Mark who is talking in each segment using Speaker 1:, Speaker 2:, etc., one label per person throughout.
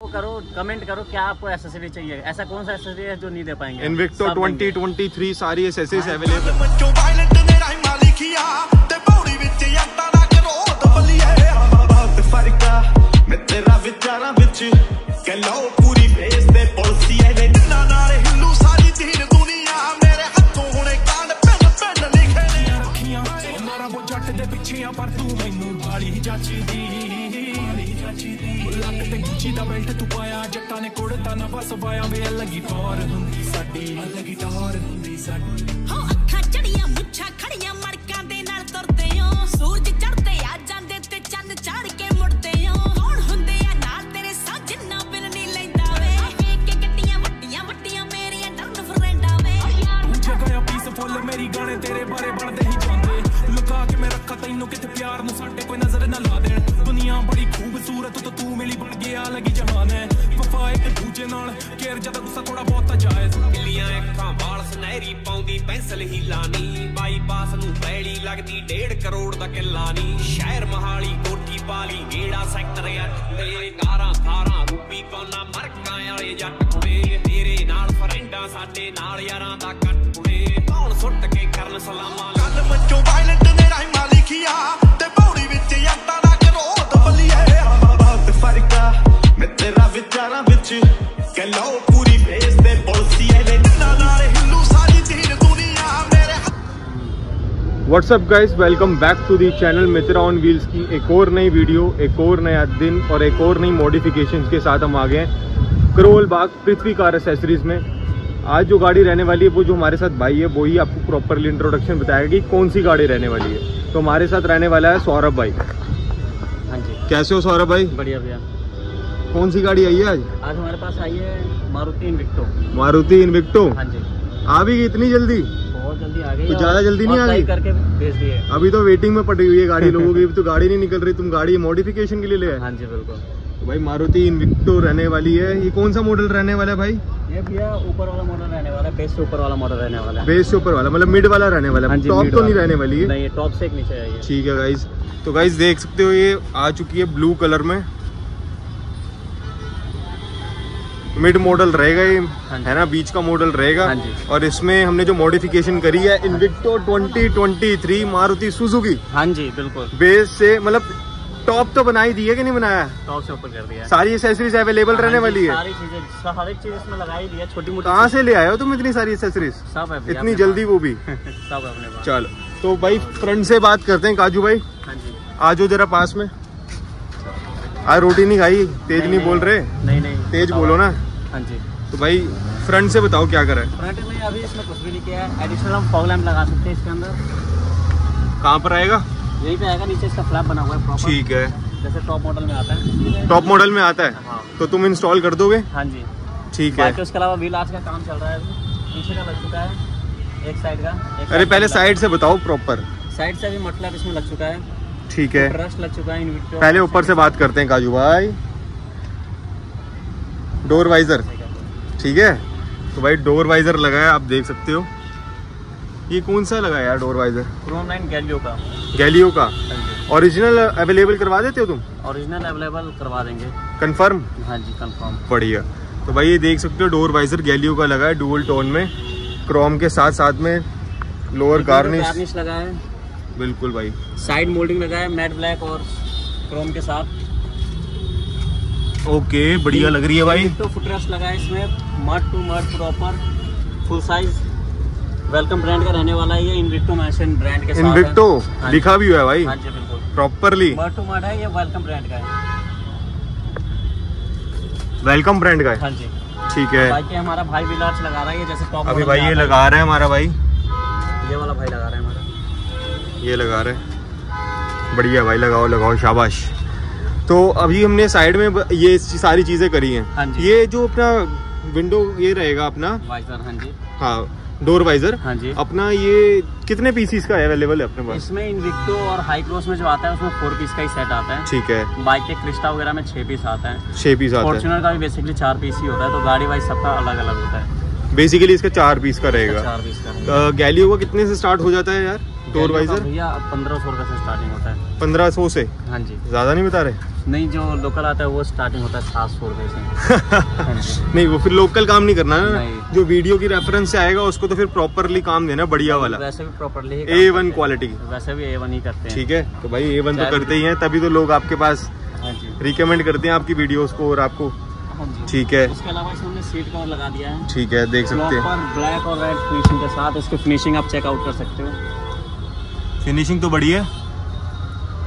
Speaker 1: वो करो कमेंट करो क्या आपको एसेसरी चाहिए ऐसा कौन सा एसेसरी है जो नहीं दे पाएंगे
Speaker 2: इनविक्टो
Speaker 1: सब देंगे।
Speaker 2: 2023 ਸਾਰੀ ਐਸਐਸਰੀਜ਼ ਅਵੇਲੇਬਲ
Speaker 3: ਮੱਚੋ ਵਾਇਲਟ ਨੇ ਰਾਈਮਾਂ ਲਿਖੀਆਂ ਤੇ ਪੌੜੀ ਵਿੱਚ ਜੱਟਾਂ ਦਾ ਕਰੋ ਦਬਲੀਏ ਬਹੁਤ ਫਰਕ ਆ ਮੈਂ ਤੇਰਾ ਵਿਚਾਰਾਂ ਵਿੱਚ ਕਿ ਲਓ ਪੂਰੀ ਫੇਸ ਤੇ ਪੁਲਸੀ ਐ ਨੇ ਜਿੰਨਾ ਨਾਲ ਹਿੱਲੂ ਸਾਰੀ ਦੀਨ ਦੁਨੀਆ ਮੇਰੇ ਹੱਥੋਂ ਹੁਣੇ ਕਾਂਡ ਪੈਨ ਪੈਨ ਲਿਖੇ ਨੇ
Speaker 4: ਰੱਖੀਆਂ ਉਹ ਮਾਰਾ ਬੋ ਜੱਟ ਦੇ ਪਿੱਛੇ ਆ ਪਰ ਤੂੰ ਮੈਨੂੰ ਬਾਲੀ ਜੱਚਦੀ ਬਾਲੀ ਜੱਚਦੀ ਲੱਕ ਤੇ ਗੁੱਚੀ ਦਾ ਬੈਲਟ ਤੂੰ ਪਾਇਆ ਜੱਟਾਂ ਨੇ ਕੁੜਤਾ ਨਾ ਬਸ ਪਾਇਆ ਵੇ ਲੱਗੀ ਟੌਰ ਹੁੰਦੀ ਸਾਡੀ ਲੱਗੀ ਟੌਰ ਹੁੰਦੀ ਸਾਡੀ
Speaker 5: ਹਾਂ, ਅੱਖਾਂ ਚੜੀਆਂ, ਮੁੱਛਾਂ ਖੜੀਆਂ
Speaker 6: ਸੁਨਹਿਰੀ ਪਾਉਂਦੀ ਪੈਨਸਲ ਹੀ ਲਾਨੀ, ਬਾਈਪਾਸ ਨੂੰ ਪੈੜੀ ਲੱਗਦੀ 1.5 ਕਰੋੜ ਦਾ ਕਿੱਲਾ ਨੀ। ਸ਼ਹਿਰ ਮਹਾਲੀ ਕੋਠੀ ਪਾਲੀ ਗੇੜਾ ਸੈਕਟਰ ਅੱਠ ਤੇ ਗਾਰਾਂ ਥਾਰਾਂ ਰੂਪੀ ਕੋਨਾ ਮਰਕਾਂ ਵਾਲੇ ਜੱਟ ਕੁੜੇ। ਤੇਰੇ ਨਾਲ ਫਰੈਂਡਾਂ ਸਾਡੇ ਨਾਲ ਯਾਰਾਂ ਦਾ ਕੱਟ ਕੁੜੇ। ਕੌਣ ਸੁੱਟ ਕੇ ਕਰਨ ਸਲਾਮਾਂ?
Speaker 3: ਕੱਲ ਮੱਚੋ ਵਾਇਲਟ ਨੇ ਰਾਈਮਾਂ ਲਿਖੀਆਂ ਤੇ
Speaker 2: what's up guys welcome back to the channel Mitra on wheels की एक और नई वीडियो एक और नया दिन और एक और नई मॉडिफिकेशंस के साथ हम आ गए हैं करोल बाग पृथ्वी कार एसेसरीज में। आज जो गाड़ी रहने वाली है वो जो हमारे साथ भाई है वो ही आपको प्रॉपरली इंट्रोडक्शन बताएगा कि कौन सी गाड़ी रहने वाली है। तो हमारे साथ रहने वाला है सौरभ भाई।
Speaker 1: हाँ जी।
Speaker 2: कैसे हो सौरभ भाई?
Speaker 1: बढ़िया भैया।
Speaker 2: कौन सी गाड़ी आई है आज?
Speaker 1: आज हमारे पास आई है मारुति इनविक्टो
Speaker 2: मारुति इनविक्टो
Speaker 1: हाँ जी।
Speaker 2: आ भी इतनी जल्दी?
Speaker 1: बहुत जल्दी आ गई
Speaker 2: ज़्यादा जल्दी नहीं आ गई?
Speaker 1: करके भेज दिए।
Speaker 2: अभी तो वेटिंग में पड़ी हुई है गाड़ी लोगों की अभी तो गाड़ी नहीं निकल रही। तुम गाड़ी मॉडिफिकेशन के लिए ले
Speaker 1: हाँ जी बिल्कुल।
Speaker 2: तो भाई मारुति इनविक्टो रहने वाली है। ये कौन सा मॉडल रहने वाला है भाई?
Speaker 1: ये भैया ऊपर वाला मॉडल रहने वाला है बेस से ऊपर वाला मॉडल रहने वाला है।
Speaker 2: बेस से ऊपर वाला मतलब मिड वाला रहने वाला
Speaker 1: हाँ।
Speaker 2: है टॉप तो नहीं रहने वाली है।
Speaker 1: नहीं टॉप से एक नीचे है
Speaker 2: ठीक है गाइज़ तो गाइज़ देख सकते हो ये आ चुकी है ब्लू कलर में। मिड मॉडल रहेगा ये
Speaker 1: हाँ
Speaker 2: है ना? बीच का मॉडल रहेगा।
Speaker 1: हाँ
Speaker 2: और इसमें हमने जो मॉडिफिकेशन करी है इनविक्टो 2023 मारुति सुजुकी
Speaker 1: हाँ जी बिल्कुल।
Speaker 2: बेस से मतलब टॉप तो बनाई दी है कि नहीं बनाया?
Speaker 1: टॉप से ऊपर कर दिया।
Speaker 2: सारी एसेसरीज अवेलेबल
Speaker 1: हाँ
Speaker 2: रहने वाली है।
Speaker 1: सारी चीज़ें हर एक चीज़ इसमें लगाई दी है छोटी मोटी
Speaker 2: कहाँ से ले आए हो तुम इतनी सारी एसेसरीज
Speaker 1: सब है
Speaker 2: इतनी जल्दी वो भी।
Speaker 1: सब है अपने
Speaker 2: चलो तो भाई फ्रंट से बात करते हैं काजू भाई। आ जाओ जरा पास में। आज रोटी नहीं खाई तेज नहीं नहीं बोल रहे?
Speaker 1: नहीं नहीं
Speaker 2: तेज बोलो ना।
Speaker 1: हाँ जी।
Speaker 2: तो भाई फ्रंट से बताओ क्या करा है?
Speaker 1: फ्रंट में अभी इसमें कुछ भी नहीं किया है। एडिशनल हम फॉग लैम्प लगा सकते हैं इसके अंदर।
Speaker 2: कहाँ पर आएगा?
Speaker 1: यही पे आएगा नीचे इसका फ्लैप बना हुआ है
Speaker 2: ठीक है।
Speaker 1: जैसे टॉप मॉडल में आता है।
Speaker 2: टॉप मॉडल में आता है?
Speaker 1: हाँ।
Speaker 2: तो तुम इंस्टॉल कर दोगे?
Speaker 1: हाँ जी।
Speaker 2: ठीक है।
Speaker 1: बाकी उसके अलावा व्हील आज का काम चल रहा है पीछे का लग चुका है। एक साइड का। एक
Speaker 2: अरे पहले साइड से बताओ प्रॉपर
Speaker 1: साइड से भी मतलब इसमें लग चुका है।
Speaker 2: ठीक है।
Speaker 1: ब्रश लग चुका है
Speaker 2: पहले ऊपर से बात करते हैं काजू भाई। डोर वाइजर ठीक है? तो भाई डोर वाइजर लगाया आप देख सकते हो। ये कौन सा लगा है यार डोर वाइजर
Speaker 1: क्रोम नाइन गैलियो का।
Speaker 2: गैलियो का।
Speaker 1: हाँ
Speaker 2: ओरिजिनल अवेलेबल करवा देते हो तुम?
Speaker 1: ओरिजिनल अवेलेबल करवा देंगे।
Speaker 2: कंफर्म
Speaker 1: हाँ जी कंफर्म
Speaker 2: बढ़िया। तो भाई ये देख सकते हो डोर वाइजर गैलियो का लगा है डुअल टोन में। क्रोम के साथ साथ में लोअर गार्निश
Speaker 1: गार्निश लगा है।
Speaker 2: बिल्कुल भाई।
Speaker 1: साइड मोल्डिंग लगा है मैट ब्लैक और क्रोम के साथ।
Speaker 2: ओके बढ़िया लग रही है भाई।
Speaker 1: तो फुटरेस्ट लगा है इसमें mud to mud proper full size welcome brand का रहने वाला है ये इनविक्टो मैशन ब्रांड के साथ
Speaker 2: इनविक्टो
Speaker 1: हाँ
Speaker 2: लिखा भी हुआ है भाई।
Speaker 1: हाँ जी बिल्कुल।
Speaker 2: प्रॉपरली
Speaker 1: मड टू मड है ये वेलकम ब्रांड का है।
Speaker 2: वेलकम ब्रांड का है।
Speaker 1: हाँ जी।
Speaker 2: ठीक है।
Speaker 1: बाकी हमारा भाई विलार्च लगा रहा है जैसे टॉप
Speaker 2: अभी भाई ये लगा रहा है हमारा भाई।
Speaker 1: ये वाला भाई लगा रहा है हमारा।
Speaker 2: ये लगा रहे हैं। बढ़िया भाई लगाओ लगाओ शाबाश। तो अभी हमने साइड में ये सारी चीज़ें करी हैं।
Speaker 1: हाँ जी।
Speaker 2: ये जो अपना विंडो ये रहेगा अपना।
Speaker 1: वाइजर हाँ जी।
Speaker 2: हाँ डोर वाइजर
Speaker 1: हाँ जी।
Speaker 2: अपना ये कितने पीसीस का अवेलेबल है अपने पास?
Speaker 1: इसमें इनविक्टो और हाई क्लोस में जो आता है उसमें फोर पीस का ही सेट आता है।
Speaker 2: ठीक है।
Speaker 1: बाइक के क्रिस्टा वगैरह में छह पीस आता है।
Speaker 2: छह पीस आता है।
Speaker 1: फॉर्चुनर का भी बेसिकली चार पीस ही होता है तो गाड़ी वाइज सबका अलग अलग होता है।
Speaker 2: बेसिकली इसका चार पीस का रहेगा।
Speaker 1: चार पीस का
Speaker 2: गैलियो का कितने से स्टार्ट हो जाता है यार? डोर वाइजर
Speaker 1: भैया पंद्रह सौ रुपये से स्टार्टिंग होता है।
Speaker 2: पंद्रह सौ से?
Speaker 1: हाँ जी।
Speaker 2: ज़्यादा नहीं बता रहे?
Speaker 1: नहीं जो लोकल आता है वो स्टार्टिंग होता है सात सौ रुपये से। हाँ
Speaker 2: नहीं वो फिर लोकल काम नहीं करना है। ना जो वीडियो की रेफरेंस से आएगा उसको तो फिर प्रॉपरली काम देना बढ़िया वाला।
Speaker 1: वैसे भी प्रॉपरली
Speaker 2: ए वन क्वालिटी
Speaker 1: वैसे भी ए वन ही करते हैं।
Speaker 2: ठीक है तो भाई ए वन तो करते ही हैं तभी तो लोग आपके पास
Speaker 1: हाँ
Speaker 2: रिकमेंड करते हैं आपकी वीडियोस को और आपको।
Speaker 1: हाँ
Speaker 2: ठीक है।
Speaker 1: उसके अलावा इसमें सीट कवर लगा दिया है।
Speaker 2: ठीक है देख सकते हैं।
Speaker 1: ब्लैक और रेड फिनिशिंग के साथ इसकी फिनिशिंग आप चेकआउट कर सकते हो।
Speaker 2: फिनिशिंग तो बढ़िया है।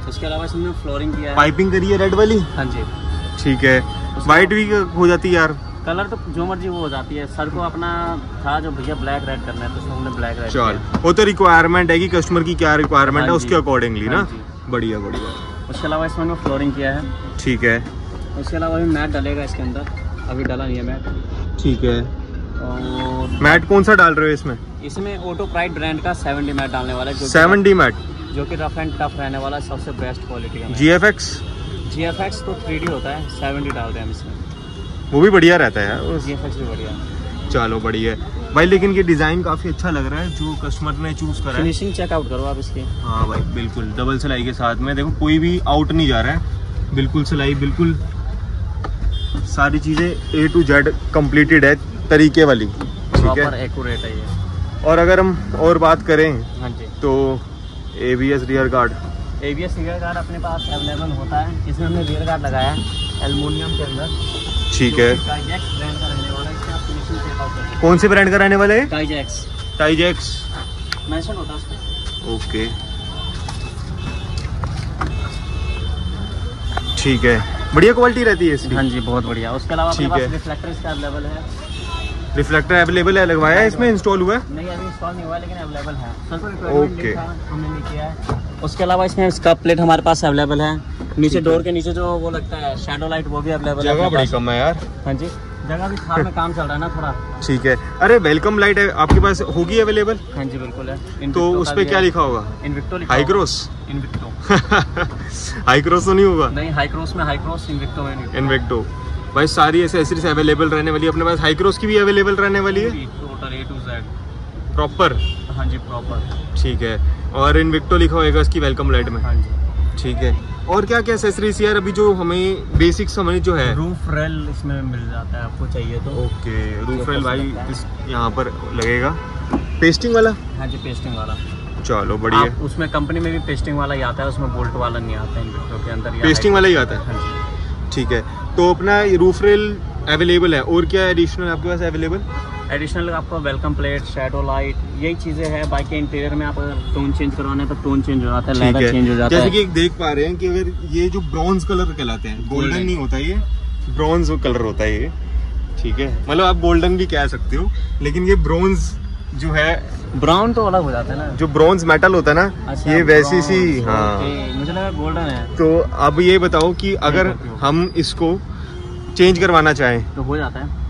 Speaker 1: इसके अलावा इसमें फ्लोरिंग किया है।
Speaker 2: पाइपिंग करी है रेड वाली?
Speaker 1: हाँ जी।
Speaker 2: ठीक है। वाइट भी हो जाती है यार।
Speaker 1: कलर तो जो मर्ज़ी वो हो जाती है। सर को अपना था जो भैया ब्लैक रेड करना है तो हमने ब्लैक रेड
Speaker 2: चल। वो तो रिक्वायरमेंट है कि कस्टमर की क्या रिक्वायरमेंट है
Speaker 1: हाँ
Speaker 2: उसके अकॉर्डिंगली ना?
Speaker 1: हाँ
Speaker 2: बढ़िया बढ़िया।
Speaker 1: उसके अलावा इसमें हमने फ्लोरिंग किया है।
Speaker 2: ठीक है।
Speaker 1: उसके अलावा अभी मैट डलेगा इसके अंदर। अभी डला नहीं है मैट
Speaker 2: ठीक है।
Speaker 1: और
Speaker 2: मैट कौन सा डाल रहे हो इसमें?
Speaker 1: इसमें ऑटो प्राइड ब्रांड का सेवन डी मैट डालने वाला है
Speaker 2: सेवन डी मैट?
Speaker 1: जो कि रफ एंड टफ रहने वाला सबसे बेस्ट क्वालिटी का
Speaker 2: G F X
Speaker 1: G F X तो थ्री डी होता है सेवन डी डालते हैं हम इसमें।
Speaker 2: वो भी बढ़िया रहता है
Speaker 1: जी एफ़ एक्स भी बढ़िया
Speaker 2: चलो बढ़िया भाई लेकिन ये डिज़ाइन काफ़ी अच्छा लग रहा है जो कस्टमर ने चूज़ करा है।
Speaker 1: फिनिशिंग चेकआउट करो आप इसकी।
Speaker 2: हाँ भाई बिल्कुल डबल सिलाई के साथ में। देखो कोई भी आउट नहीं जा रहा है। बिल्कुल सिलाई बिल्कुल सारी चीज़ें ए टू जेड कम्प्लीटेड है तरीके वाली। ठीक है।
Speaker 1: एक्यूरेट है ये।
Speaker 2: और अगर हम और बात करें
Speaker 1: हाँ जी।
Speaker 2: तो A B S rear guard
Speaker 1: A B S rear guard अपने पास अवेलेबल होता है। इसमें हमने रियर गार्ड लगाया है एलुमिनियम के अंदर।
Speaker 2: ठीक है। कौन से ब्रांड का रहने वाला? है।
Speaker 1: टाइजेक्स
Speaker 2: टाइजेक्स
Speaker 1: मेंशन होता है उसमें।
Speaker 2: ओके ठीक है। बढ़िया क्वालिटी रहती है इसकी।
Speaker 1: हाँ जी बहुत बढ़िया। उसके अलावा अपने पास। रिफ्लेक्टर इसका अवेलेबल है।
Speaker 2: रिफ्लेक्टर अवेलेबल है लगवाया है इसमें इंस्टॉल हुआ है?
Speaker 1: नहीं अभी इंस्टॉल नहीं हुआ लेकिन अवेलेबल है। सर को requirement
Speaker 2: Okay.
Speaker 1: हमने किया है। उसके अलावा इसमें इसका प्लेट हमारे पास अवेलेबल है। नीचे डोर के नीचे जो वो लगता है शेडो लाइट वो भी अवेलेबल है
Speaker 2: जगह बड़ी कम है यार।
Speaker 1: हाँ जी। जगह भी थार में काम चल रहा है ना थोड़ा।
Speaker 2: ठीक है। अरे वेलकम लाइट है आपके पास होगी अवेलेबल
Speaker 1: हाँ जी बिल्कुल है।
Speaker 2: तो उस
Speaker 1: का
Speaker 2: पे
Speaker 1: भी
Speaker 2: क्या लिखा होगा?
Speaker 1: इनविक्टो लिखा
Speaker 2: हाई
Speaker 1: होगा।
Speaker 2: क्रॉस
Speaker 1: इनविक्टो
Speaker 2: हाई क्रॉस तो नहीं होगा?
Speaker 1: नहीं हाई क्रॉस में हाई क्रॉस इनविक्टो में
Speaker 2: इनवेक्टो भाई सारी एसेसरीज अवेलेबल रहने वाली है। अपने पास हाई क्रॉस की भी अवेलेबल रहने वाली है?
Speaker 1: Total A to Z
Speaker 2: proper
Speaker 1: हाँ जी प्रॉपर
Speaker 2: ठीक है। और इनविक्टो लिखा होएगा इसकी वेलकम लाइट में।
Speaker 1: हाँ जी।
Speaker 2: ठीक है। और क्या क्या एसेसरीज यार अभी जो हमें बेसिक्स हमें जो है?
Speaker 1: रूफ रेल इसमें मिल जाता है आपको चाहिए तो।
Speaker 2: ओके रूफ रेल भाई। इस यहाँ पर लगेगा। पेस्टिंग वाला?
Speaker 1: हाँ जी पेस्टिंग वाला।
Speaker 2: चलो बढ़िया।
Speaker 1: उसमें कंपनी में भी पेस्टिंग वाला ही आता है उसमें बोल्ट वाला नहीं आता है इनविक्टो के अंदर
Speaker 2: पेस्टिंग वाला ही आता है?
Speaker 1: हाँ जी।
Speaker 2: ठीक है। तो अपना रूफ रेल अवेलेबल है। और क्या एडिशनल आपके पास अवेलेबल
Speaker 1: एडिशनल आपको वेलकम प्लेट शेडो लाइट यही चीज़ें हैं। बाइक के इंटीरियर में आप अगर टोन चेंज करवाना है तो टोन चेंज हो जाता है लेदर चेंज हो। जाता है जैसे
Speaker 2: कि देख पा रहे हैं कि अगर ये जो ब्रॉन्ज कलर कहलाते हैं गोल्डन नहीं होता ये ब्रॉन्ज कलर होता है ये। ठीक है। मतलब आप गोल्डन भी कह सकते हो लेकिन ये ब्रॉन्ज जो है
Speaker 1: ब्राउन तो अलग हो जाता है ना।
Speaker 2: जो ब्रॉन्ज मेटल होता है ना
Speaker 1: अच्छा,
Speaker 2: ये वैसी सी हाँ।
Speaker 1: मुझे लगा गोल्डन है।
Speaker 2: तो अब ये बताओ कि अगर हम इसको चेंज करवाना चाहें।
Speaker 1: तो हो जाता है।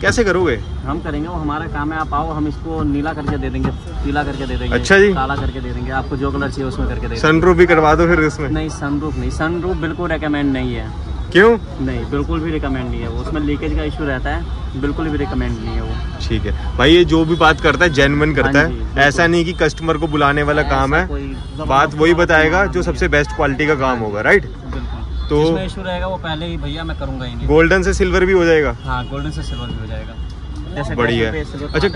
Speaker 2: कैसे करोगे?
Speaker 1: हम करेंगे वो हमारा काम है आप आओ हम इसको नीला करके दे देंगे पीला करके दे देंगे
Speaker 2: अच्छा जी।
Speaker 1: काला करके दे देंगे आपको जो कलर चाहिए उसमें करके दे
Speaker 2: सनरूफ भी करवा दो फिर इसमें।
Speaker 1: नहीं सनरूफ नहीं सनरूफ बिल्कुल रेकमेंड नहीं है।
Speaker 2: क्यों?
Speaker 1: नहीं बिल्कुल भी रिकमेंड नहीं है वो। उसमें लीकेज का इशू रहता है। बिल्कुल भी रिकमेंड नहीं है वो।
Speaker 2: ठीक है। भाई ये जो भी बात करता है जेनवन करता
Speaker 1: हाँ
Speaker 2: है। ऐसा नहीं कि कस्टमर को बुलाने वाला काम है। बात वही बताएगा जो सबसे बेस्ट क्वालिटी का काम होगा राइट तो-
Speaker 1: इशू रहेगा वो पहले ही भैया मैं करूँगा ही नहीं।
Speaker 2: गोल्डन से सिल्वर भी हो जाएगा?
Speaker 1: हाँ गोल्डन से सिल्वर भी हो जाएगा।
Speaker 2: बढ़िया। अच्छा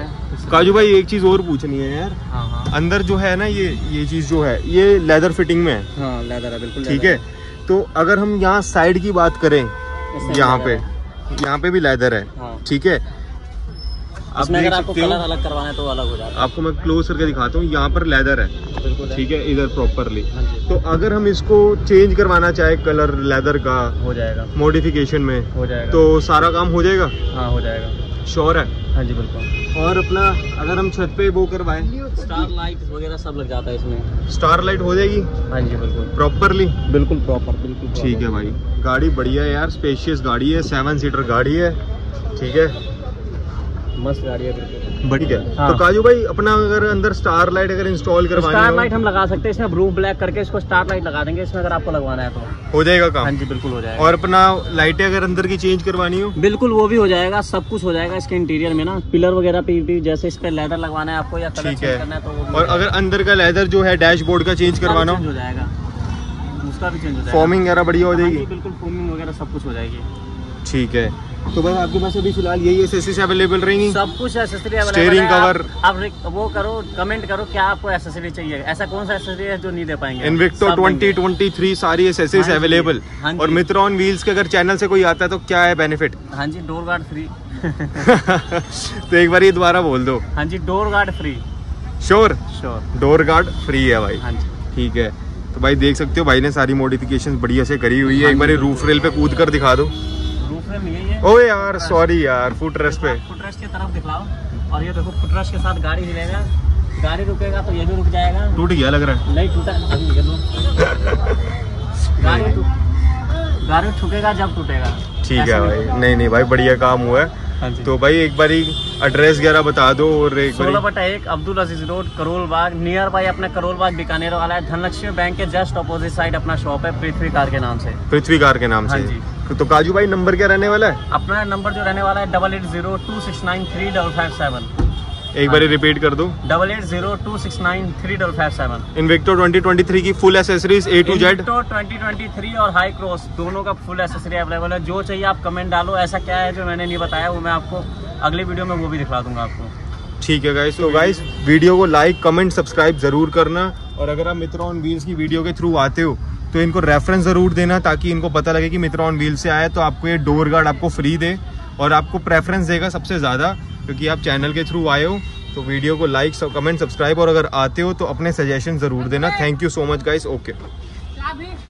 Speaker 2: काजू भाई एक चीज़ और पूछनी है यार।
Speaker 1: हाँ हाँ।
Speaker 2: अंदर जो है ना ये ये चीज़ जो है ये लेदर फिटिंग में है।
Speaker 1: हाँ लेदर है बिल्कुल
Speaker 2: ठीक है। तो अगर हम यहाँ साइड की बात करें यहाँ पे यहाँ पे भी लेदर है
Speaker 1: हाँ।
Speaker 2: ठीक है? आप
Speaker 1: अगर आपको कलर अलग करवाना है तो अलग हो जाएगा
Speaker 2: आपको मैं क्लोज करके दिखाता हूँ यहाँ पर लेदर है। ठीक है? इधर प्रॉपरली
Speaker 1: हाँ
Speaker 2: तो अगर हम इसको चेंज करवाना चाहे कलर लेदर का
Speaker 1: हो जाएगा।
Speaker 2: मॉडिफिकेशन में
Speaker 1: हो जाएगा।
Speaker 2: तो सारा काम हो जाएगा?
Speaker 1: हाँ हो जाएगा।
Speaker 2: श्योर है।
Speaker 1: हाँ जी बिल्कुल।
Speaker 2: और अपना अगर हम छत पे वो करवाए।
Speaker 1: स्टार लाइट वगैरह सब लग जाता है इसमें।
Speaker 2: स्टार लाइट हो जाएगी?
Speaker 1: हाँ जी बिल्कुल।
Speaker 2: प्रॉपरली
Speaker 1: बिल्कुल प्रॉपर बिल्कुल
Speaker 2: ठीक है भाई। गाड़ी बढ़िया है यार स्पेशियस गाड़ी है सेवन सीटर गाड़ी है। ठीक है।
Speaker 1: मस्त गाड़ी है बिल्कुल।
Speaker 2: ठीक है।
Speaker 1: हाँ।
Speaker 2: तो काजू भाई अपना अगर अंदर स्टार लाइट अगर इंस्टॉल करवानी
Speaker 1: स्टार लाइट हम लगा सकते हैं इसमें ब्रूफ ब्लैक करके इसको स्टार लाइट लगा देंगे इसमें अगर आपको लगवाना है तो।
Speaker 2: हो जाएगा
Speaker 1: हाँ
Speaker 2: काम
Speaker 1: जी बिल्कुल हो जाएगा।
Speaker 2: और अपना लाइटें अगर अंदर की चेंज करवानी हो?
Speaker 1: बिल्कुल वो भी हो जाएगा सब कुछ हो जाएगा इसके इंटीरियर में ना। पिलर वगैरह पे भी जैसे इस पे लेदर लगवाना है आपको या कलर
Speaker 2: ठीक
Speaker 1: चेंज
Speaker 2: है।
Speaker 1: करना है तो
Speaker 2: और अगर अंदर का लेदर जो है डैशबोर्ड का चेंज। करवाना हो?
Speaker 1: जाएगा। उसका भी चेंज हो जाएगा।
Speaker 2: फॉर्मिंग वगैरह बढ़िया हो
Speaker 1: हाँ
Speaker 2: जाएगी।
Speaker 1: बिल्कुल फोमिंग वगैरह सब कुछ हो जाएगी।
Speaker 2: ठीक है। तो बस आपके पास अभी फ़िलहाल यही एसेसरीज अवेलेबल रहेंगी।
Speaker 1: सब कुछ एसेसरी
Speaker 2: Steering cover।
Speaker 1: आप रिक- वो करो कमेंट करो क्या आपको एसेसरी चाहिए। ऐसा कौन सा एसेसरी है जो नहीं दे पाएँगे
Speaker 2: इनविक्टो
Speaker 1: सब देंगे।
Speaker 2: 2023 सारी एसेसरीज
Speaker 1: हाँ
Speaker 2: अवेलेबल
Speaker 1: हाँ
Speaker 2: और मित्र ऑन व्हील्स के अगर चैनल से कोई आता है तो क्या है बेनिफिट
Speaker 1: हाँ जी डोर गार्ड फ्री
Speaker 2: तो एक बार ये दोबारा बोल दो।
Speaker 1: हाँ जी door guard free
Speaker 2: sure
Speaker 1: sure
Speaker 2: door guard free है भाई।
Speaker 1: हाँ जी।
Speaker 2: ठीक है। तो भाई देख सकते हो भाई ने सारी मॉडिफिकेशन बढ़िया से करी हुई है।
Speaker 1: हाँ
Speaker 2: एक बार रूफ रेल पे कूद कर दिखा दो।
Speaker 1: रूफ में यही है।
Speaker 2: ओए यार सॉरी यार फुट रेस्ट पे।
Speaker 1: फुटरेस्ट की तरफ़ दिखलाओ। और ये देखो फुटरेस्ट के साथ गाड़ी हिलेगा गाड़ी रुकेगा तो ये भी रुक जाएगा।
Speaker 2: टूट गया लग रहा है।
Speaker 1: नहीं टूटा अभी गाड़ी गाड़ी ठुकेगा जब टूटेगा।
Speaker 2: ठीक है भाई। नहीं नहीं भाई बढ़िया काम हुआ है।
Speaker 1: हाँ
Speaker 2: तो भाई एक बारी एड्रेस वगैरह बता दो और एक
Speaker 1: सोलह बटा एक Abdul Aziz road Karol Bagh near by अपना करोल बाग बीकानेर वाला है। धनलक्ष्मी बैंक के जस्ट अपोजिट साइड अपना शॉप है पृथ्वी कार के नाम से।
Speaker 2: पृथ्वी कार के नाम
Speaker 1: हाँ
Speaker 2: से।
Speaker 1: जी।
Speaker 2: तो- तो काजू भाई नंबर क्या रहने वाला है?
Speaker 1: अपना नंबर जो रहने वाला है double eight zero two six nine three double five seven
Speaker 2: एक बारी रिपीट कर दो।
Speaker 1: Double eight zero two six nine three double five seven
Speaker 2: Invicto 2023 की full accessories A to Z
Speaker 1: twenty twenty three और हाई क्रॉस दोनों का full accessory available है। जो चाहिए आप कमेंट डालो। ऐसा क्या है जो मैंने नहीं बताया वो मैं आपको अगले वीडियो में वो भी दिखला दूँगा आपको।
Speaker 2: ठीक है गाइस तो गाइस वीडियो को लाइक कमेंट सब्सक्राइब ज़रूर करना। और अगर आप मित्र ऑन व्हील्स की वीडियो के थ्रू आते हो तो इनको रेफरेंस ज़रूर देना ताकि इनको पता लगे कि मित्र ऑन व्हील से आए तो आपको ये डोर गार्ड आपको फ्री दे और आपको प्रेफरेंस देगा सबसे ज़्यादा क्योंकि आप चैनल के थ्रू आए हो तो वीडियो को लाइक कमेंट सब्सक्राइब और अगर आते हो तो अपने सजेशन ज़रूर देना। Thank you so much guys okay